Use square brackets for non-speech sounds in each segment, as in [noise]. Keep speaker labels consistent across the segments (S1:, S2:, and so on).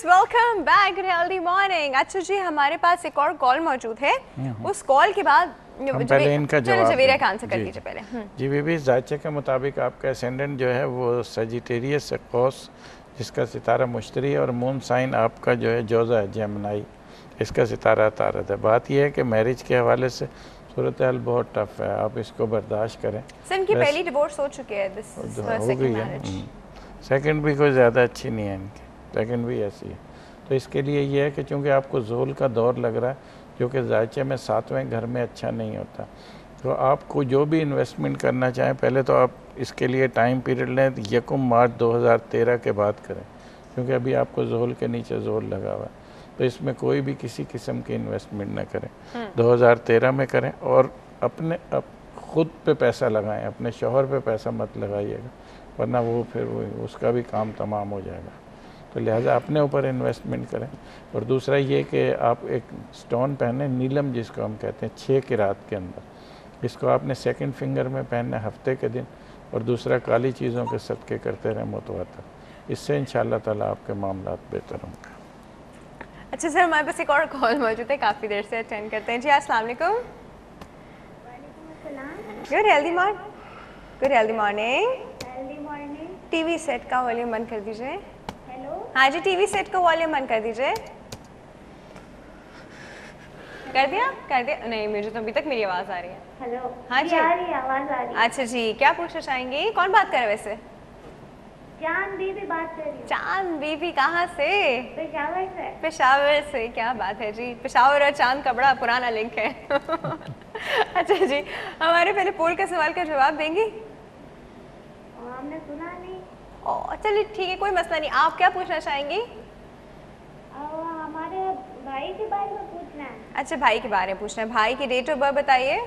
S1: जी viewers welcome back healthy morning अच्छा जी हमारे पास एक और कॉल मौजूद है। उस कॉल के बाद
S2: हम पहले इनका जवाब।
S1: का आंसर कर
S2: जी।
S1: पहले। हम्म,
S2: जी बीबी जायचे के मुताबिक आपका एसेंडेंट जो है वो सजिटेरियस है कौस जिसका सितारा मुश्तरी और मून साइन आपका जो है जोज़ा है जेमनाई इसका सितारा तारत है। बात यह है कि मैरिज के हवाले से सूरत हाल बहुत टफ है। आप इसको बर्दाश्त करें।
S1: सर इनकी पहली डिवोर्स हो चुकी है दिस
S2: हो गई है। सेकंड भी कोई ज़्यादा अच्छी नहीं है इनकी। सेकंड भी ऐसी है। तो इसके लिए ये है कि चूँकि आपको जोल का दौर लग रहा है जो कि जायचे में सातवें घर में अच्छा नहीं होता तो आपको जो भी इन्वेस्टमेंट करना चाहें पहले तो आप इसके लिए टाइम पीरियड लें यकम मार्च 2013 के बाद करें क्योंकि अभी आपको जोल के नीचे जोल लगा हुआ है। तो इसमें कोई भी किसी किस्म की इन्वेस्टमेंट ना करें। 2013 में करें और अपने अप, खुद पे पैसा लगाएँ अपने शोहर पे पैसा मत लगाइएगा वरना वो फिर वो उसका भी काम तमाम हो जाएगा। तो लिहाजा अपने ऊपर इन्वेस्टमेंट करें। और दूसरा ये कि आप एक स्टोन पहने नीलम जिसको हम कहते हैं छः की रात के अंदर। इसको आपने सेकंड फिंगर में पहनना है हफ़्ते के दिन और दूसरा काली चीज़ों के सदक़े करते रहें मुतवातर इससे इन ताला आपके मामला बेहतर होंगे।
S1: अच्छा सर हमारे पास एक और कॉल मौजूद है काफ़ी देर से अटेंड करते हैं। जी अस्सलाम वालेकुम। Good healthy morning good healthy morning
S3: healthy morning
S1: TV set का वॉल्यूम बंद कर दीजिए। हाँ जी टीवी सेट का वॉल्यूम बंद कर दीजिए। कर दिया? कर दिया? नहीं मुझे तो अभी तक मेरी आवाज़ आ रही है।
S3: हेलो
S1: हाँ जी।
S3: आ रही है आवाज़ आ रही है?
S1: अच्छा जी क्या पूछना चाहेंगी? कौन बात कर रहे वैसे?
S3: जान दीदी बात कर रही हूँ।
S1: चाँद बीबी कहाँ से?
S3: पेशावर से।
S1: पेशावर से क्या बात है जी। पेशावर और चाँद का बड़ा पुराना लिंक है। [laughs] अच्छा जी हमारे पहले पोल के सवाल का जवाब देंगी?
S3: हमने सुना नहीं।
S1: चलिए ठीक है कोई मसला नहीं। आप क्या पूछना चाहेंगी?
S3: हमारे भाई के बारे में पूछना है।
S1: अच्छा भाई के बारे में पूछना है। भाई की डेट ऑफ़ बर्थ बताइए।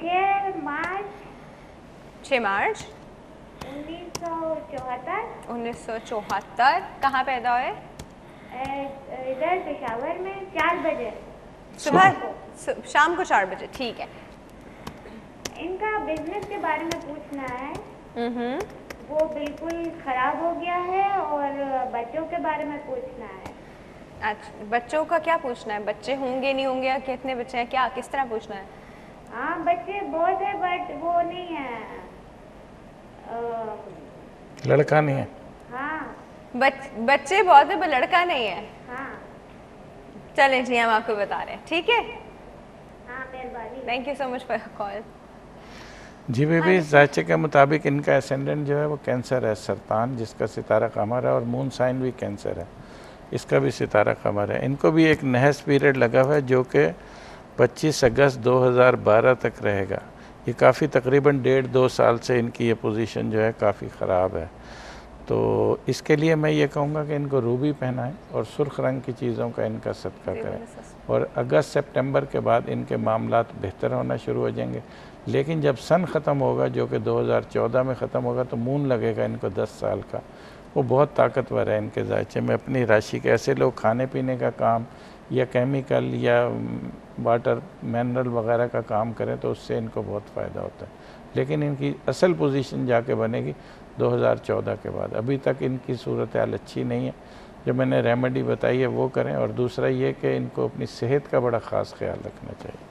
S3: छः मार्च।
S1: छः मार्च?
S3: उन्नीस सौ चौहत्तर।
S1: उन्नीस सौ चौहत्तर। कहाँ पैदा हुए?
S3: इधर पेशावर में चार बजे।
S1: सुबह शाम को। चार बजे ठीक है।
S3: इनका बिज़नेस के बारे में पूछना है।
S1: हम्म।
S3: वो बिल्कुल खराब हो गया है और बच्चों के बारे में पूछना है।
S1: अच्छा बच्चों का क्या पूछना है? बच्चे होंगे नहीं होंगे या कितने बच्चे हैं क्या किस तरह पूछना है?
S3: हाँ बच्चे बहुत है बट वो नहीं है। अ,
S2: लड़का नहीं है।
S3: हाँ।
S1: बच, बच्चे बहुत है पर लड़का नहीं है।
S3: हाँ।
S1: चलें जी हम आपको बता रहे हैं ठीक है?
S3: हाँ मेहरबानी।
S1: Thank you so much for call
S2: जी बेबी जायचे के मुताबिक इनका एसेंडेंट जो है वो कैंसर है सरतान जिसका सितारा कमर है और मून साइन भी कैंसर है। इसका भी सितारा कमर है। इनको भी एक नहस पीरियड लगा हुआ है जो कि 25 अगस्त 2012 तक रहेगा। ये काफ़ी तकरीबन डेढ़ दो साल से इनकी ये पोजीशन जो है काफ़ी ख़राब है। तो इसके लिए मैं ये कहूँगा कि इनको रूबी पहनाएँ और सुर्ख रंग की चीज़ों का इनका सदका करें। और अगस्त सितंबर के बाद इनके मामला बेहतर होना शुरू हो जाएँगे। लेकिन जब सन ख़त्म होगा, जो कि 2014 में ख़त्म होगा तो मून लगेगा इनको 10 साल का। वो बहुत ताकतवर है इनके जायचे। में अपनी राशि के ऐसे लोग खाने पीने का काम या केमिकल या वाटर मिनरल वगैरह का काम करें तो उससे इनको बहुत फ़ायदा होता है। लेकिन इनकी असल पोजीशन जाके बनेगी 2014 के बाद। अभी तक इनकी सूरत हाल अच्छी नहीं है। जो मैंने रेमेडी बताई है, वो करें। और दूसरा ये कि इनको अपनी सेहत का बड़ा ख़ास ख्याल रखना चाहिए।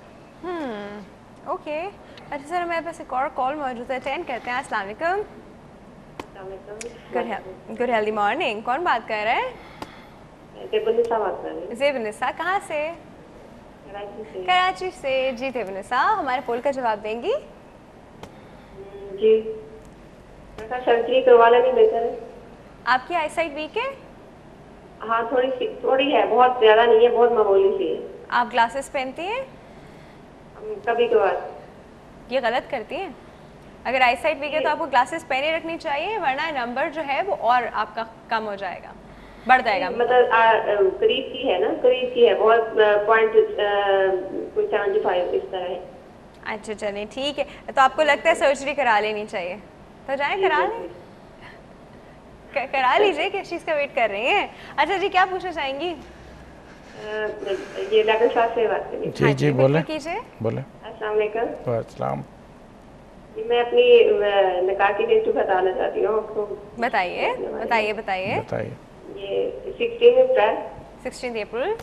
S1: Hmm okay. अच्छा सर हमारे पास एक और कॉल मौजूद है। अटेंड करते हैं। अस्सलाम वालेकुम। गुड गुड हेल्दी मॉर्निंग कौन बात कर रहे हैं?
S4: देबुनिसा बात कर रही
S1: जेबनिसा कहाँ से?
S4: कराची से।
S1: जी देवनिसा हमारे पोल का जवाब देंगी?
S4: जी। मैं सर्जरी करवा लेनी बेहतर है।
S1: आपकी आईसाइट वीक है?
S4: हाँ थोड़ी सी थोड़ी है। बहुत ज़्यादा नहीं है बहुत मामूली सी है।
S1: आप ग्लासेस पहनती हैं?
S4: कभी कभार
S1: ये गलत करती हैं? अगर आईसाइट वीक है तो आपको ग्लासेस पहने रखनी चाहिए वरना नंबर जो है वो और आपका कम हो जाएगा बढ़ जाएगा।
S4: मतलब करीब की है ना करीब की है बहुत पॉइंट कोई सेवेंटी फाइव इस तरह है।
S1: अच्छा चलिए ठीक है तो आपको लगता है सर्जरी करा लेनी चाहिए। तो जाए करा लें? करा लीजिए किस चीज़ का वेट कर रही हैं? अच्छा जी क्या पूछना चाहेंगी?
S4: ये डॉक्टर साहब से बात करिए।
S2: जी
S1: हाँ
S2: जी बोले।
S1: कीजिए।
S2: बोले।
S4: अस्सलाम वालेकुम।
S2: अस्सलाम
S4: जी मैं अपनी निकाह की डेट बताना चाहती हूँ आपको।
S1: बताइए बताइए बताइए।
S2: बताइए।
S4: ये sixteen April.
S1: Sixteen April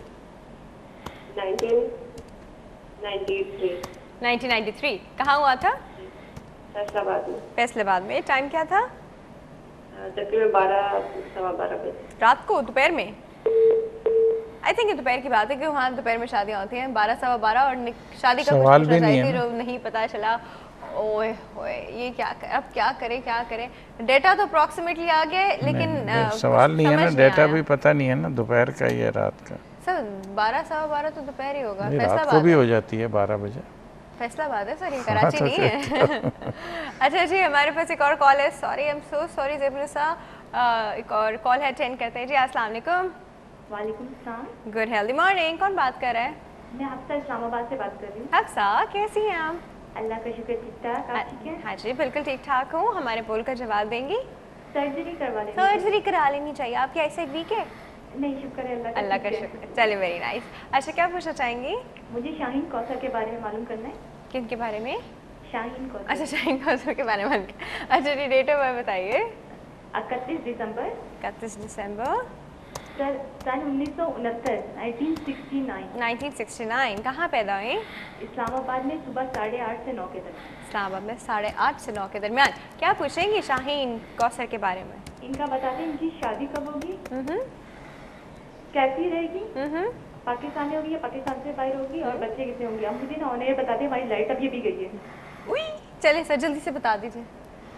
S4: nineteen ninety three
S1: 1993 कहाँ हुआ था?
S4: फैसलाबाद में।
S1: फैसलाबाद में। टाइम क्या था?
S4: तकरीबन बारह सवा बारह बजे।
S1: रात को दोपहर में? आई थिंक दोपहर की बात है कि वहाँ दोपहर में शादियाँ होती हैं बारह सवा बारह और शादी का कुछ
S2: सवाल भी नहीं है
S1: जो नहीं पता चला। ओए होए ये क्या कर, अब क्या करें क्या करें? डेटा तो अप्रॉक्सीमेटली आ गया लेकिन
S2: नहीं, नहीं, सवाल नहीं है ना डेटा भी पता नहीं है ना दोपहर का ये रात का।
S1: सर बारह सवा बारह तो दोपहर ही होगा।
S2: रात को भी
S1: हो।
S2: जाती है बारह बजे।
S1: फैसलाबाद है सर ये कराची
S2: तो
S1: नहीं है। [laughs] अच्छा जी हमारे पास एक और कॉल है sorry I am so sorry जेबनुसा एक और कॉल है अटेंड करते हैं। जी अस्सलाम वालेकुम।
S3: वालेकुम
S1: गुड हेल्दी मॉर्निंग कौन बात कर रहा है?
S3: मैं हफ़्ता इस्लामाबाद से बात कर रही हूँ।
S1: हफ्सा कैसी हैं आप?
S3: अल्लाह का शुक्र ठीक ठाक आप ठीक है?
S1: हाँ जी बिल्कुल ठीक ठाक हूँ। हमारे पोल का जवाब देंगी।
S3: सर्जरी करवा लेनी
S1: सर्जरी करा लेनी चाहिए। आपकी ऐसे वीक है?
S3: नहीं शुक्र है अल्लाह का
S1: अल्लाह का शुक्र चलिए वेरी नाइस अच्छा क्या पूछना चाहेंगी?
S3: मुझे शाहीन कौसर के बारे में मालूम करना है।
S1: किन के बारे में?
S3: शाहीन कौसर।
S1: अच्छा शाहीन कौसर के बारे में अच्छा जी डेट ऑफ़ बर्थ बताइए।
S3: इकतीस दिसंबर।
S1: इकतीस दिसंबर।
S3: सन उन्नीस सौ उनहत्तर नाइनटीन सिक्सटी नाइन
S1: 1969 कहाँ पैदा हुई?
S3: इस्लामाबाद में सुबह साढ़े आठ से नौ के तक
S1: इस्लामाबाद में साढ़े आठ से नौ के दरमियान। क्या पूछेंगी शाहीन कौसर के बारे में?
S3: इनका बता दें इनकी शादी कब होगी?
S1: हम्म।
S3: कैसी रहेगी?
S1: हम्म।
S3: पाकिस्तान होगी या पाकिस्तान से बाहर होगी? और बच्चे कितने होंगे? अब मुझे ना ऑनर बता दें हमारी लाइट ये भी गई है।
S1: चलिए सर जल्दी से बता दीजिए।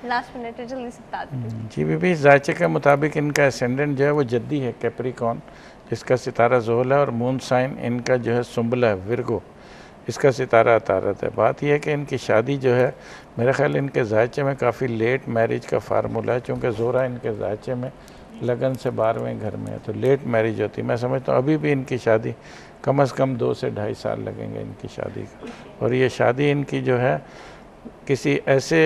S1: लास्ट मिनट है जल्दी से बता दीजिए
S2: जी बीबी जायचे के मुताबिक इनका एसेंडेंट जो है वो जद्दी है कैप्रिकॉन जिसका सितारा जोहल है और मून साइन इनका जो है सुम्बला है विरगो इसका सितारा अतारत है। बात यह है कि इनकी शादी जो है मेरे ख्याल इनके जायचे में काफ़ी लेट मैरिज का फार्मूला है चूँकि जोरा इनके जायचे में लगन से बारहवें घर में है तो लेट मैरिज होती है। मैं समझता हूँ अभी भी इनकी शादी कम अज़ कम दो से ढाई साल लगेंगे इनकी शादी का। और ये शादी इनकी जो है किसी ऐसे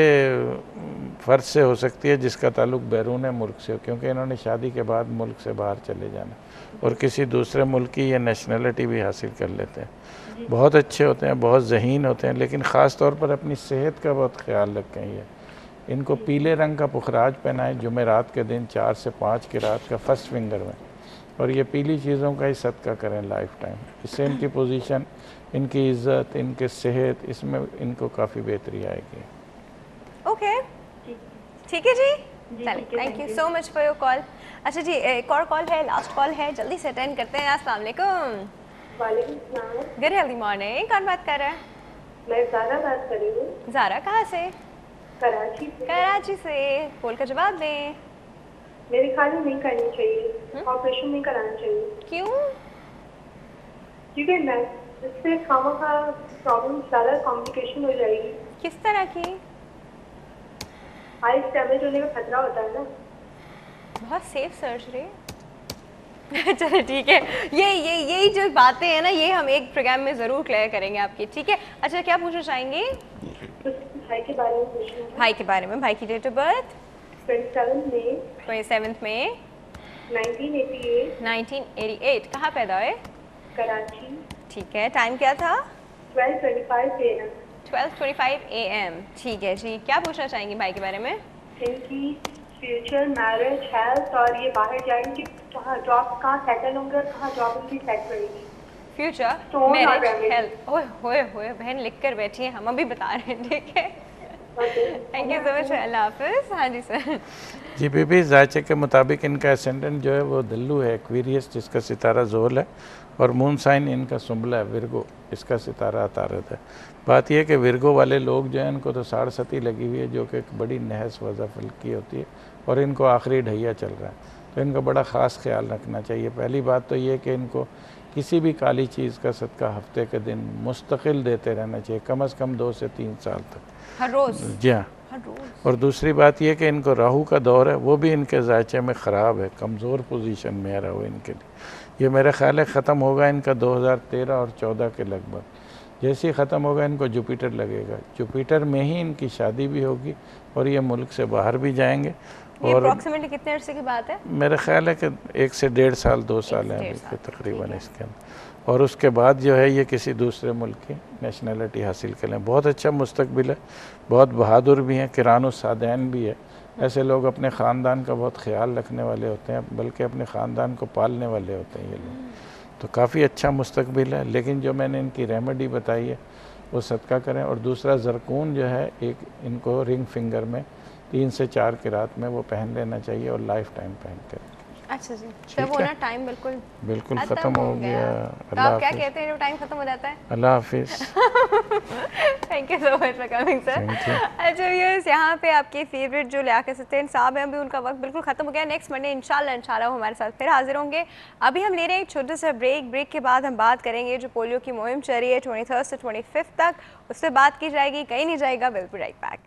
S2: फ़र्ज़ से हो सकती है जिसका ताल्लुक बैरून है मुल्क से क्योंकि इन्होंने शादी के बाद मुल्क से बाहर चले जाना और किसी दूसरे मुल्क की ये नेशनलिटी भी हासिल कर लेते हैं। बहुत अच्छे होते हैं, बहुत जहीन होते हैं, लेकिन ख़ास तौर पर अपनी सेहत का बहुत ख्याल रखें ये। इनको पीले रंग का पुखराज पहनाएँ, जुमेरात के दिन चार से पाँच की रात का फ़र्स्ट फिंगर में। और ये पीली चीज़ों का ही सदका करें लाइफ टाइम इससे इनकी पोजीशन इनकी इज़्ज़त, इनके सेहत, इसमें इनको काफ़ी बेहतरी आएगी।
S1: ओके
S3: ठीक
S1: ठीक है जी? चलिए thank you so much for your call अच्छा जी एक और कॉल है लास्ट कॉल है जल्दी से अटेंड करते हैं अस्सलाम वालेकुम। गुड हेल्दी मॉर्निंग कौन बात कर रहा है?
S4: मैं ज़ारा बात कर रही हूँ।
S1: जारा कहाँ से?
S4: कराची से।
S1: कराची से। पोल का जवाब दें।
S4: मेरे ख्याल में नहीं करनी चाहिए ऑपरेशन नहीं कराना चाहिए।
S1: क्यों?
S4: क्योंकि मैं इससे खामा का प्रॉब्लम ज़्यादा कॉम्प्लिकेशन हो जाएगी।
S1: किस तरह की?
S4: फ़ाइल डैमेज होने का खतरा होता है ना।
S1: बहुत सेफ़ सर्जरी [laughs] चलो ठीक है। ये ये यही जो बातें हैं ना ये हम एक प्रोग्राम में ज़रूर क्लियर करेंगे आपकी ठीक है? अच्छा क्या पूछना चाहेंगे?
S4: भाई के बारे में
S1: भाई के बारे में भाई की डेट ऑफ़ बर्थ में कहाँ पैदा हुए?
S4: कराची।
S1: ठीक है टाइम क्या था?
S4: ट्वेल्व ट्वेंटी फाइव एम
S1: ठीक है जी। क्या पूछना चाहेंगे भाई के बारे में?
S4: फ्यूचर मैरिज हेल्थ और ये बाहर जाएँगे कहाँ जॉब कहाँ सेटल होंगे कहाँ जॉब उनकी सेट करेगी।
S1: फ्यूचर मैरिज हेल्थ ओए होए होए बहन लिख कर बैठी हैं हम अभी बता रहे हैं ठीक है? Thank you so much Allah हाफिज। हाँ जी सर
S2: जी बीबी जायचे के मुताबिक इनका असेंडेंट जो है वो दिल्लू है एक्वेरियस जिसका सितारा जोल है। और मून साइन इनका सुम्बला है विरगो इसका सितारा अतारत है। बात यह कि विरगो वाले लोग जो हैं इनको तो साढ़ सती लगी हुई है जो कि एक बड़ी नहस वज़ा की होती है और इनको आखिरी ढैया चल रहा है। तो इनका बड़ा ख़ास ख्याल रखना चाहिए। पहली बात तो ये कि इनको किसी भी काली चीज़ का सदका हफ़्ते के दिन मुस्तकिल देते रहना चाहिए कम अज़ कम दो से तीन साल तक।
S1: हर रोज?
S2: जी हाँ। और दूसरी बात यह कि इनको राहु का दौर है वो भी इनके जायचे में ख़राब है कमज़ोर पोजीशन में है राहु इनके लिए। ये मेरा ख्याल है ख़त्म होगा इनका 2013 और 14 के लगभग। जैसे ही ख़त्म होगा इनको जुपिटर लगेगा। जुपिटर में ही इनकी शादी भी होगी और ये मुल्क से बाहर भी जाएँगे और
S1: अप्रोक्सीमेटली कितने अरसे की बात है?
S2: मेरा ख्याल है कि एक से डेढ़ साल दो साल हैं अभी तकरीबन इसके अंदर। और उसके बाद जो है ये किसी दूसरे मुल्क की नेशनलिटी हासिल कर लें। बहुत अच्छा मुस्तकबिल है बहुत बहादुर भी हैं किरान सादैन भी है। ऐसे लोग अपने ख़ानदान का बहुत ख्याल रखने वाले होते हैं बल्कि अपने ख़ानदान को पालने वाले होते हैं ये लोग। तो काफ़ी अच्छा मुस्तबिल है लेकिन जो मैंने इनकी रेमेडी बताई है वो सदका करें। और दूसरा जरकून जो है एक इनको रिंग फिंगर में तीन से चार की रात में वो पहन लेना चाहिए और लाइफ टाइम पहन करें
S1: अच्छा जी।
S2: ठीक
S1: वो ना टाइम बिल्कुल
S2: बिल्कुल
S1: खत्म
S2: हो गया।
S1: तो
S2: अल्लाह
S1: आप क्या कहते हैं जब टाइम खत्म हो जाता है?
S2: अल्लाह हाफिज़।
S1: Thank you so much for coming sir अच्छा व्यूअर्स यहाँ पे आपके फेवरेट जो लियाकत साहब हैं अभी उनका वक्त बिल्कुल खत्म हो गया। नेक्स्ट मंडे इंशाल्लाह इंशाल्लाह वो हमारे साथ फिर हाजिर होंगे। अभी हम ले रहे हैं एक छोटा सा ब्रेक ब्रेक के बाद हम बात करेंगे जो पोलियो की मुहिम चल रही है ट्वेंटी से ट्वेंटी तक। उससे बात की जाएगी कहीं नहीं जाएगा विल बी राइट बैक